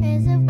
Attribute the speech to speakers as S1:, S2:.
S1: is a